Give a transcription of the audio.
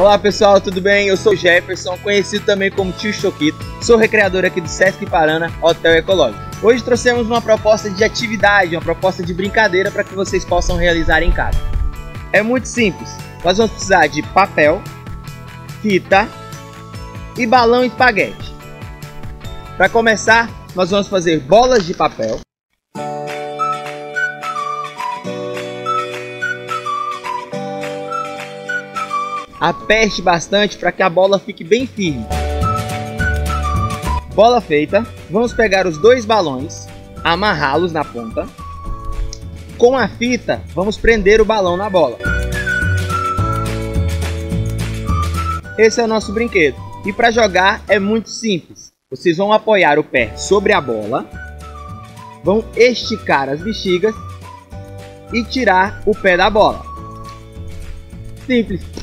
Olá pessoal, tudo bem? Eu sou Jefferson, conhecido também como Tio Choquito. Sou recreador aqui do Sesc Parana Hotel Ecológico. Hoje trouxemos uma proposta de atividade, uma proposta de brincadeira para que vocês possam realizar em casa. É muito simples. Nós vamos precisar de papel, fita e balão espaguete. Para começar, nós vamos fazer bolas de papel. Aperte bastante para que a bola fique bem firme. Bola feita, vamos pegar os dois balões, amarrá-los na ponta. Com a fita, vamos prender o balão na bola. Esse é o nosso brinquedo. E para jogar é muito simples. Vocês vão apoiar o pé sobre a bola, vão esticar as bexigas e tirar o pé da bola. Simples.